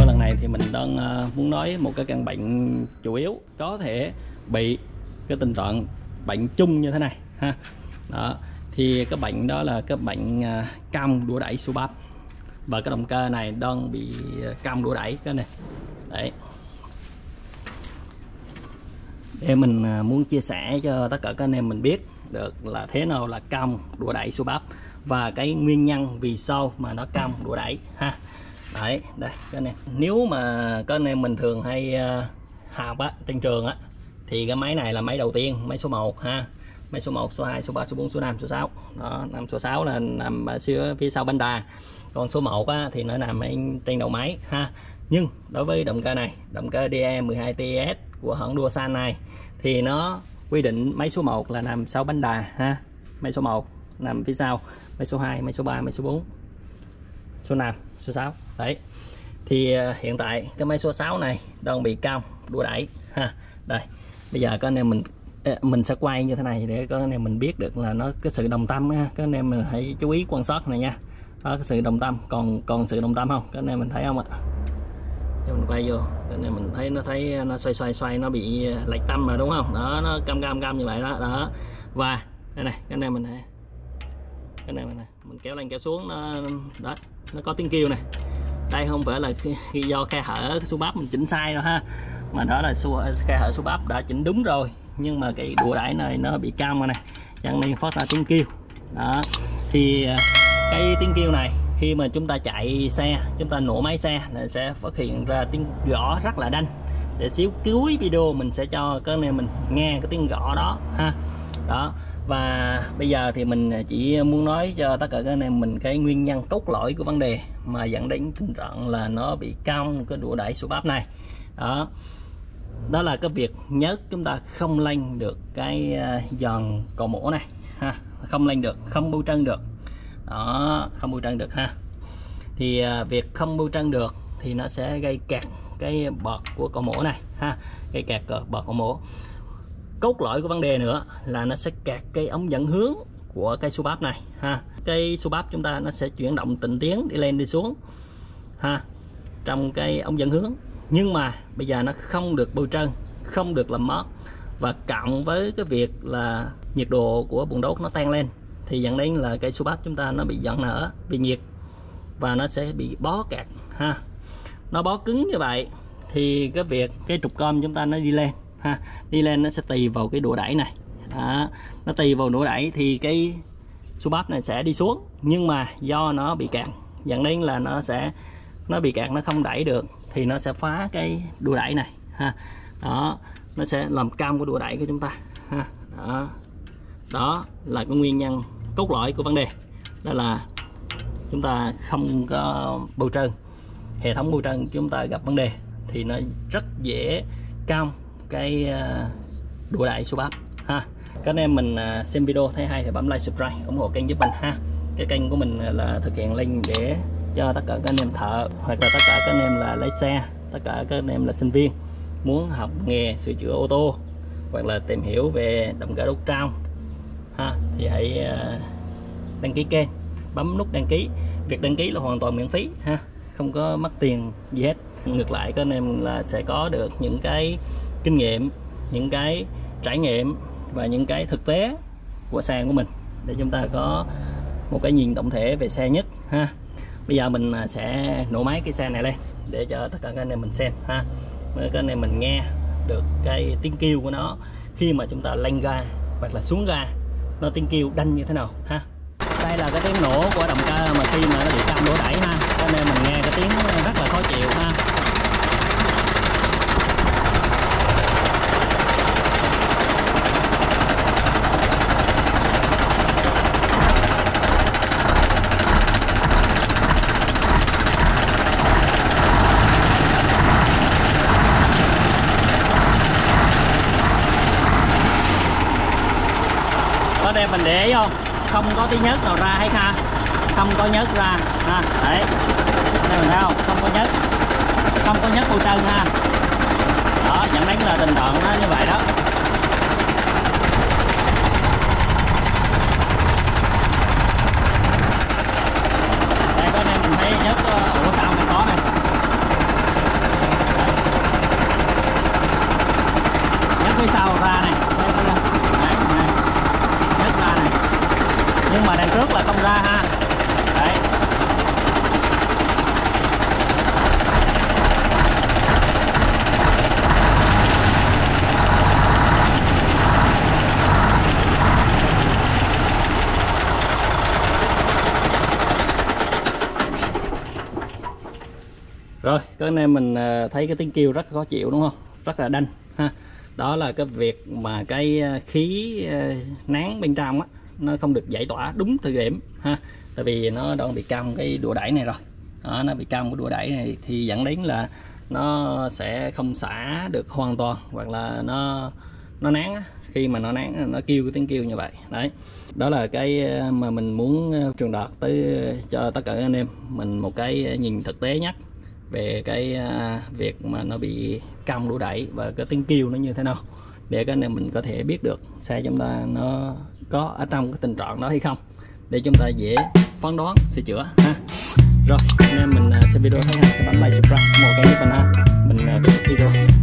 cái lần này thì mình đang ờ, muốn nói một cái căn bệnh chủ yếu có thể bị cái tình trạng bệnh chung như thế này, ha. Đó, thì cái bệnh đó là cái bệnh ờ, cam đũa đẩy su bắp. Và cái động cơ này đang bị ờ, cam đũa đẩy cái này. Đấy. Để mình muốn chia sẻ cho tất cả các anh em mình biết được là thế nào là cam đũa đẩy su bắp và cái nguyên nhân vì sao mà nó cam đũa đẩy, ha đấy đây các anh em nếu mà các anh em mình thường hay ờ, uh, học á trên trường á thì cái máy này là máy đầu tiên máy số 1 ha. Máy số 1 số 2 số 3 số 4 số 5 số 6 đó năm số 6 là nằm ở phía sau bánh đà. Còn số 1 á, thì nó nằm trên đầu máy ha. Nhưng đối với động cơ này động cơ DE 12 TS của hãng đua San này thì nó quy định máy số 1 là nằm sau bánh đà ha. Máy số 1 nằm phía sau máy số 2 máy số 3 máy số 4 số 5 số 6 đấy. Thì ờ, hiện tại cái máy số 6 này đang bị cong đua đẩy, ha. Đây. Bây giờ các anh em mình ờ, mình sẽ quay như thế này để các anh em mình biết được là nó cái sự đồng tâm ha các anh em mình hãy chú ý quan sát này nha. Đó, cái sự đồng tâm. Còn còn sự đồng tâm không? Các anh em mình thấy không ạ? Cho mình quay vô. Cái này mình thấy nó thấy nó xoay xoay xoay, nó bị ờ, lệch tâm mà, đúng không? Đó, nó cam cam cam như vậy đó. Đó. Và đây này, cái này mình này. Cái này mình này. Mình kéo lên, kéo xuống, nó, đó nó có tiếng kêu này. Đây không phải là khi, do khe hở số bắp mình chỉnh sai đâu ha. Mà đó là su, khe hở số bắp đã chỉnh đúng rồi. Nhưng mà cái đũa đẩy này nó bị cam rồi này. Chẳng nên phát ra tiếng kêu. Đó. Thì à, cái tiếng kêu này khi mà chúng ta chạy xe chúng ta nổ máy xe là sẽ phát hiện ra tiếng gõ rất là đanh. Để xíu cuối video mình sẽ cho các này mình nghe cái tiếng gõ đó ha đó. Và bây giờ thì mình chỉ muốn nói cho tất cả các anh em mình cái nguyên nhân cốt lõi của vấn đề mà dẫn đến tình trạng là nó bị cong cái đũa đẩy số bắp này. Đó. Đó là cái việc nhớ chúng ta không lên được cái ờ, giòn cò mổ này, ha. Không lên được, không bưu trân được. Đó, không bưu trân được, ha. Thì ờ, việc không bưu trân được thì nó sẽ gây kẹt cái bọt của cò mổ này, ha. Gây kẹt bọt cò mổ cốt lõi của vấn đề nữa là nó sẽ kẹt cái ống dẫn hướng của cây su bắp này, ha. Cây su bắp chúng ta nó sẽ chuyển động tịnh tiến đi lên đi xuống, ha, trong cái ống dẫn hướng. Nhưng mà bây giờ nó không được bôi trơn, không được làm mót và cộng với cái việc là nhiệt độ của bùn đốt nó tan lên, thì dẫn đến là cây su bắp chúng ta nó bị giận nở vì nhiệt, và nó sẽ bị bó kẹt, ha. Nó bó cứng như vậy thì cái việc, cái trục com chúng ta nó đi lên ha. Đi lên nó sẽ tùy vào cái độ đẩy này. Đó. nó tùy vào độ đẩy thì cái su bắp này sẽ đi xuống, nhưng mà do nó bị cạn dẫn đến là nó sẽ, nó bị cạn nó không đẩy được, thì nó sẽ phá cái đùa đẩy này, ha. Đó. Nó sẽ làm cam của đùa đẩy của chúng ta, ha. Đó. Đó là cái nguyên nhân cốt lõi của vấn đề. Đó là chúng ta không có bầu trơn. Hệ thống bầu trơn chúng ta gặp vấn đề thì nó rất dễ cam cái ờ, đũa số bắp ha. Các anh em mình ờ, xem video thấy hay thì bấm like subscribe ủng hộ kênh giúp mình ha. Cái kênh của mình ờ, là thực hiện link để cho tất cả các anh em thợ hoặc là tất cả các anh em là lái xe tất cả các anh em là sinh viên muốn học nghề sửa chữa ô tô hoặc là tìm hiểu về động cơ đốt trao ha thì hãy ờ, đăng ký kênh bấm nút đăng ký. Việc đăng ký là hoàn toàn miễn phí ha không có mất tiền gì hết. Ngược lại, các anh em là sẽ có được những cái kinh nghiệm, những cái trải nghiệm và những cái thực tế của xe của mình để chúng ta có một cái nhìn tổng thể về xe nhất, ha. Bây giờ mình à, sẽ nổ máy cái xe này lên để cho tất cả các anh em mình xem, ha. Các anh em mình nghe được cái tiếng kêu của nó khi mà chúng ta lên ga hoặc là xuống ga, nó tiếng kêu đanh như thế nào, ha đây là cái tiếng nổ của động cơ mà khi mà nó bị cam đổ đẩy ha. Cho nên mình nghe cái tiếng rất là khó chịu ha. Có đem mình để không? Không có tí nhớt nào ra hay ha. Không có nhớt ra. Ha, đấy. Đây mình thấy không? Không có nhớt. Không có nhớt cô trơn ha. Đó dẫn đến là tình trạng nó như vậy đó đây có anh em mình thấy nhớt ở sau này có này phía sau ra này đấy, đấy, này. nhấc ra này nhưng mà đằng trước là không ra ha. Đấy. Rồi các anh em mình ờ, thấy cái tiếng kêu rất khó chịu đúng không? Rất là đanh ha. Đó là cái việc mà cái ờ, khí ờ, nén bên trong á nó không được giải tỏa đúng thời điểm ha. Tại vì nó đang bị cong cái đùa đẩy này rồi. Đó, nó bị cong cái đùa đẩy này thì dẫn đến là nó sẽ không xả được hoàn toàn hoặc là nó nó nán khi mà nó nán nó kêu cái tiếng kêu như vậy đấy. Đó là cái ờ, mà mình muốn ờ, truyền đạt tới ờ, cho tất cả các anh em. Mình một cái nhìn thực tế nhất về cái việc mà nó bị cong đũa đẩy và cái tiếng kêu nó như thế nào để cái này mình có thể biết được. Xe chúng ta nó có ở trong cái tình trạng đó hay không? Để chúng ta dễ phán đoán, sửa chữa, ha. Rồi, anh em mình sẽ xem video thấy hay cái bấm like, subscribe một cái mình ha. Mình à, kết video.